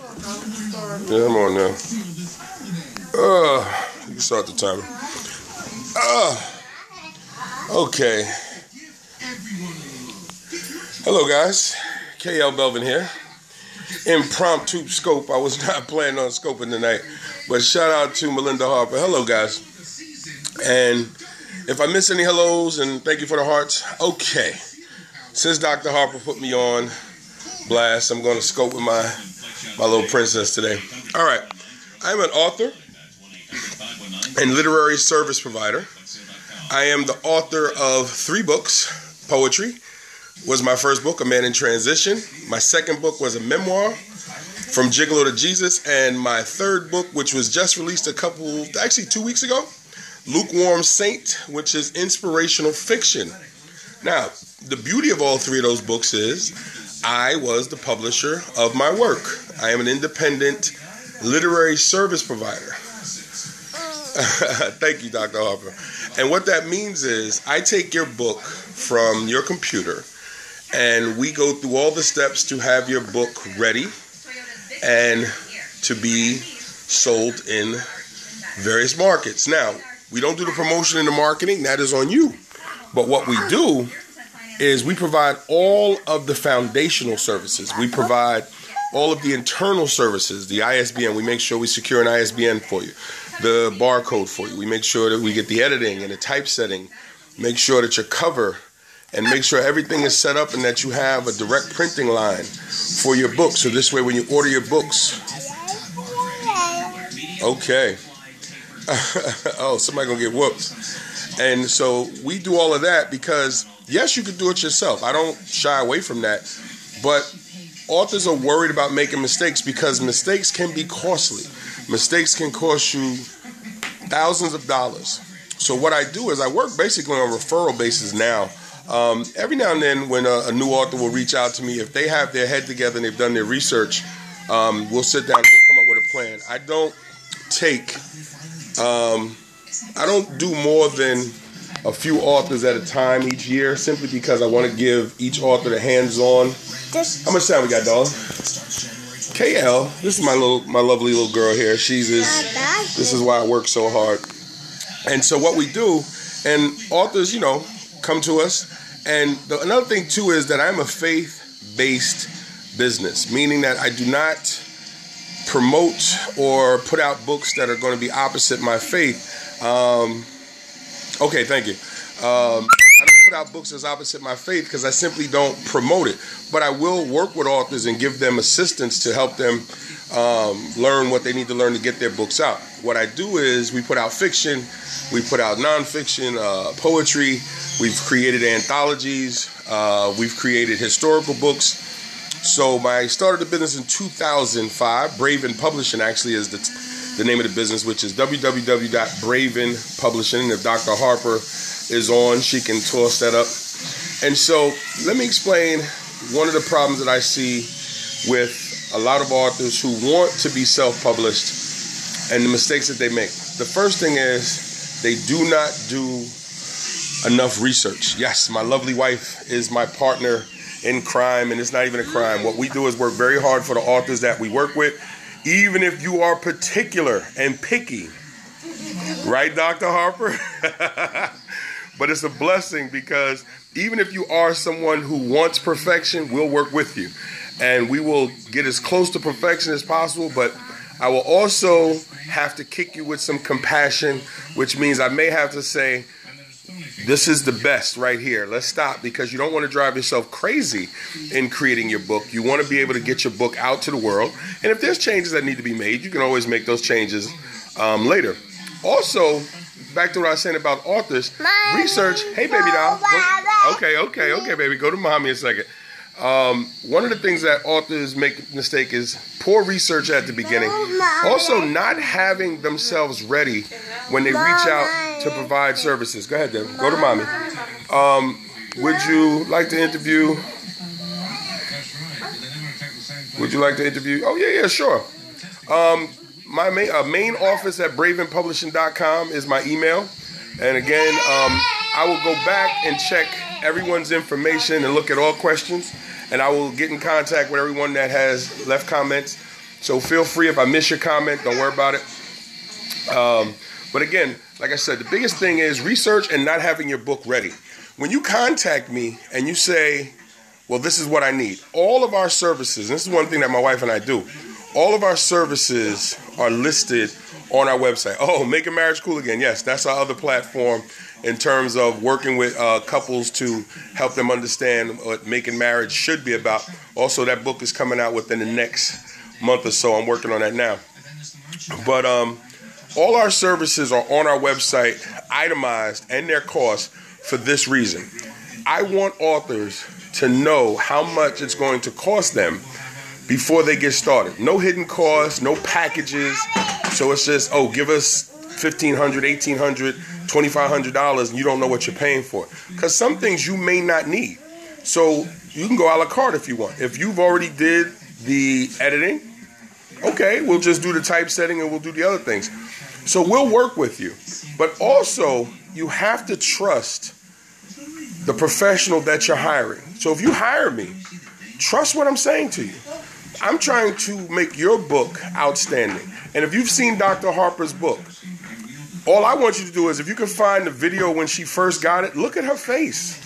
Yeah, I'm on now. Uh, you can start the timer. Uh, okay. Hello, guys. KL Belvin here. Impromptu scope. I was not planning on scoping tonight, but shout out to Melinda Harper. Hello, guys. And if I miss any hellos, and thank you for the hearts. Okay. Since Dr. Harper put me on blast, I'm going to scope with my my little princess today. All right. I'm an author and literary service provider. I am the author of three books. Poetry was my first book, A Man in Transition. My second book was a memoir, From Gigolo to Jesus. And my third book, which was just released a couple, actually two weeks ago, Lukewarm Saint, which is inspirational fiction. Now, the beauty of all three of those books is I was the publisher of my work. I am an independent literary service provider. Thank you, Dr. Harper. And what that means is I take your book from your computer and we go through all the steps to have your book ready and to be sold in various markets. Now, we don't do the promotion and the marketing, that is on you. But what we do is we provide all of the foundational services. We provide all of the internal services, the ISBN. We make sure we secure an ISBN for you, the barcode for you. We make sure that we get the editing and the typesetting. Make sure that your cover and make sure everything is set up and that you have a direct printing line for your book. So this way, when you order your books, okay. oh, somebody gonna get whooped. And so we do all of that because yes, you could do it yourself. I don't shy away from that, but authors are worried about making mistakes because mistakes can be costly. Mistakes can cost you thousands of dollars. So what I do is I work basically on a referral basis now. Um, every now and then, when a, a, new author will reach out to me, if they have their head together and they've done their research, um, we'll sit down and we'll come up with a plan. I don't take, um, I don't do more than a few authors at a time each year, simply because I want to give each author the hands-on. How much time we got, dog? KL, this is my little, my lovely little girl here. She's is, this is why I work so hard. And so what we do, and authors, you know, come to us. And the, another thing too is that I'm a faith-based business, meaning that I do not promote or put out books that are going to be opposite my faith. Um, okay, thank you. Um, I don't put out books as opposite my faith because I simply don't promote it. But I will work with authors and give them assistance to help them um, learn what they need to learn to get their books out. What I do is we put out fiction, we put out nonfiction, uh, poetry. We've created anthologies. Uh, we've created historical books. So I started the business in 2005. Bravin Publishing actually is the, the name of the business, which is www.bravin Publishing. And if Dr. Harper is on, she can toss that up. And so let me explain one of the problems that I see with a lot of authors who want to be self-published and the mistakes that they make. The first thing is they do not do enough research. Yes, my lovely wife is my partner in crime, and it's not even a crime. What we do is work very hard for the authors that we work with, even if you are particular and picky. Right, Dr. Harper? but it's a blessing because even if you are someone who wants perfection, we'll work with you. And we will get as close to perfection as possible, but I will also have to kick you with some compassion, which means I may have to say, this is the best right here. Let's stop because you don't want to drive yourself crazy in creating your book. You want to be able to get your book out to the world. And if there's changes that need to be made, you can always make those changes um, later. Also, back to what I was saying about authors, mommy, research. Hey, baby doll. Go, okay, okay, okay, baby. Go to mommy a second. Um, one of the things that authors make mistake is poor research at the beginning. Also, not having themselves ready when they reach out to provide services. Go ahead, then. Go to mommy. Um, would you like to interview? Would you like to interview? Oh yeah, yeah, sure. Um, my main, uh, main office at bravinpublishing.com is my email. And again, um, I will go back and check everyone's information and look at all questions. And I will get in contact with everyone that has left comments. So feel free if I miss your comment, don't worry about it. Um, but again, like I said, the biggest thing is research and not having your book ready. When you contact me and you say, well, this is what I need, all of our services, this is one thing that my wife and I do, all of our services are listed on our website. Oh, Making Marriage Cool Again. Yes, that's our other platform in terms of working with uh, couples to help them understand what making marriage should be about. Also, that book is coming out within the next month or so. I'm working on that now. But um, all our services are on our website, itemized and their cost for this reason. I want authors to know how much it's going to cost them before they get started. No hidden costs, no packages. So it's just, oh, give us $1,500, $1,800, $2,500 and you don't know what you're paying for. Because some things you may not need. So you can go a la carte if you want. If you've already did the editing, okay, we'll just do the typesetting and we'll do the other things. So we'll work with you. But also, you have to trust the professional that you're hiring. So if you hire me, trust what I'm saying to you. I'm trying to make your book outstanding. And if you've seen Dr. Harper's book, all I want you to do is if you can find the video when she first got it, look at her face.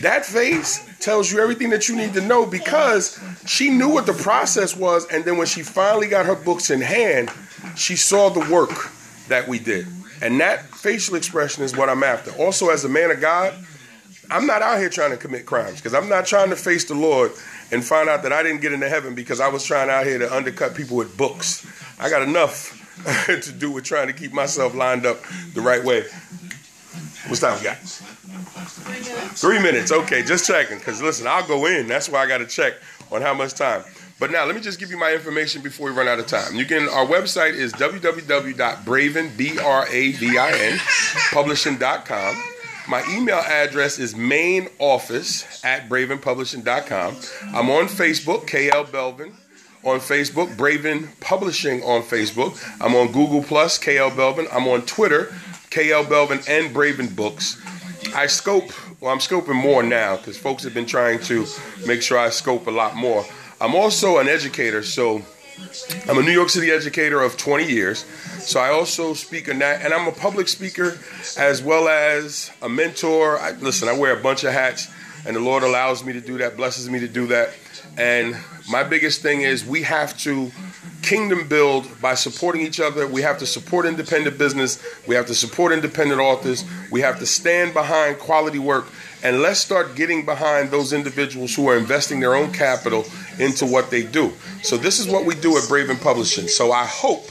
That face tells you everything that you need to know because she knew what the process was. And then when she finally got her books in hand, she saw the work that we did. And that facial expression is what I'm after. Also, as a man of God, I'm not out here trying to commit crimes because I'm not trying to face the Lord and find out that I didn't get into heaven because I was trying out here to undercut people with books. I got enough to do with trying to keep myself lined up the right way. What's time we got? Three minutes. Three minutes. Okay, just checking. Because listen, I'll go in. That's why I got to check on how much time. But now let me just give you my information before we run out of time. You can our website is www.bravin b r a v i n publishing.com. My email address is main office at bravinpublishing.com. I'm on Facebook, KL Belvin on Facebook, Bravin Publishing on Facebook. I'm on Google Plus, KL Belvin. I'm on Twitter, KL Belvin and Bravin Books. I scope, well, I'm scoping more now because folks have been trying to make sure I scope a lot more. I'm also an educator, so I'm a New York City educator of 20 years. So I also speak on that, and I'm a public speaker as well as a mentor. I, listen, I wear a bunch of hats, and the Lord allows me to do that, blesses me to do that. And my biggest thing is we have to kingdom build by supporting each other. We have to support independent business. We have to support independent authors. We have to stand behind quality work. And let's start getting behind those individuals who are investing their own capital into what they do. So, this is what we do at Bravin Publishing. So, I hope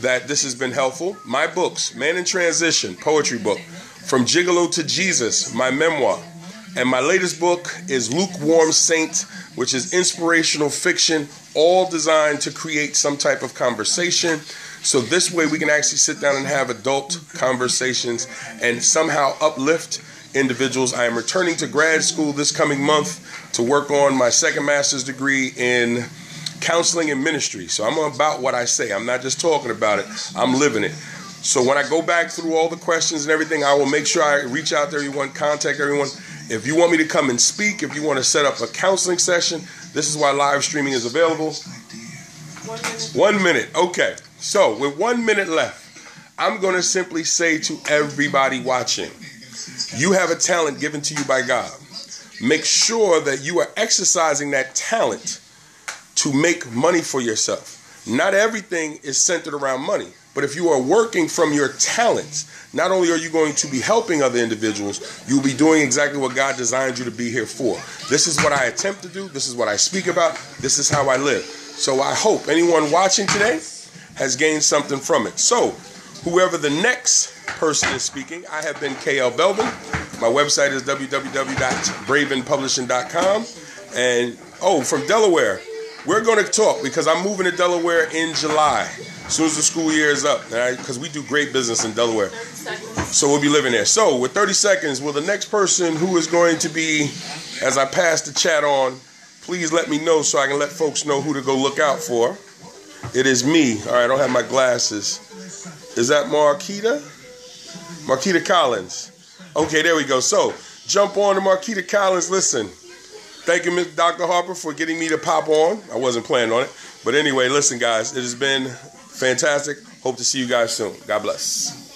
that this has been helpful. My books, Man in Transition, poetry book, From Gigolo to Jesus, my memoir. And my latest book is Lukewarm Saint, which is inspirational fiction, all designed to create some type of conversation. So this way we can actually sit down and have adult conversations and somehow uplift individuals. I am returning to grad school this coming month to work on my second master's degree in counseling and ministry. So I'm about what I say. I'm not just talking about it, I'm living it. So when I go back through all the questions and everything, I will make sure I reach out to everyone, contact everyone. If you want me to come and speak, if you want to set up a counseling session, this is why live streaming is available. One minute. One minute. Okay. So with one minute left, I'm going to simply say to everybody watching, you have a talent given to you by God. Make sure that you are exercising that talent to make money for yourself. Not everything is centered around money, but if you are working from your talents, not only are you going to be helping other individuals, you'll be doing exactly what God designed you to be here for. This is what I attempt to do, this is what I speak about, this is how I live. So I hope anyone watching today has gained something from it. So, whoever the next person is speaking, I have been KL Belvin. My website is www.bravinpublishing.com. And oh, from Delaware, we're going to talk because I'm moving to Delaware in July, as soon as the school year is up, because we do great business in Delaware. So we'll be living there. So with 30 seconds, will the next person who is going to be, as I pass the chat on, please let me know so I can let folks know who to go look out for. It is me. All right, I don't have my glasses. Is that Marquita? Marquita Collins. Okay, there we go. So jump on to Marquita Collins. Listen. Thank you, Ms. Dr. Harper, for getting me to pop on. I wasn't planning on it. But anyway, listen, guys, it has been fantastic. Hope to see you guys soon. God bless.